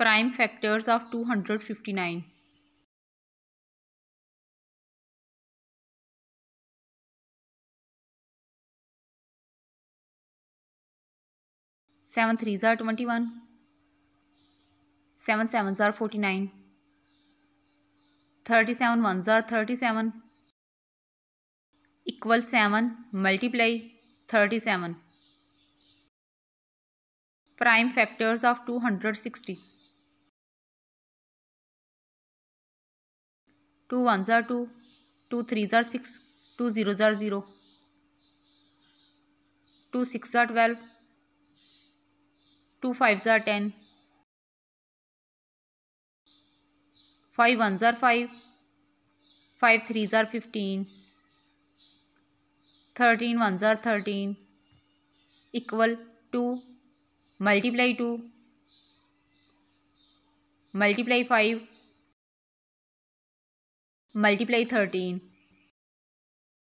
prime factors of 259 7 threes are 21 7 sevens are 49 37 ones are 37 equal 7 multiply 37 prime factors of 260 two one tsar two two three ज़ार six, two zero ज़ार zero, two six ज़ार twelve, two five ज़ार ten, five one ज़ार five five three ज़ार fifteen, thirteen one tsar thirteen, equal to, multiply two, multiply five multiply 13